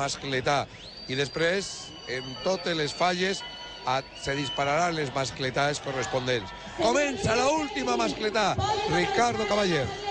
mascletà. I després, en totes les falles, a, se dispararan les mascletades corresponents. Comença la última mascletà. Ricardo Cavaller.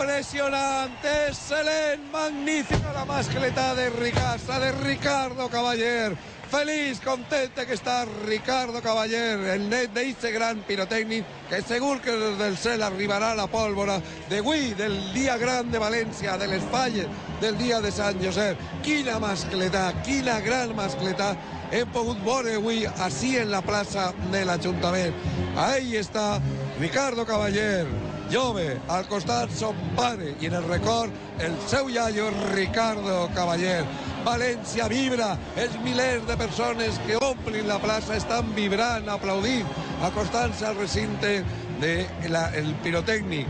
Impresionante, excelente, magnífica la mascleta de Ricasa, de Ricardo Caballer. Feliz, contente que está Ricardo Caballer, el net de este gran pirotécnic, que seguro que desde el cel arribará la pólvora de Wii, del día grande Valencia, del Espalle, del día de San José. Quina mascleta, quina gran mascleta hem pogut veure avui així en la plaça de l'Ajuntament. Ahí està Ricardo Caballer, jove, al costat son pare i en el record el seu iaio Ricardo Caballer. València vibra, els milers de persones que omplen la plaça estan vibrant, aplaudint, acostant-se al recinte del de pirotècnic.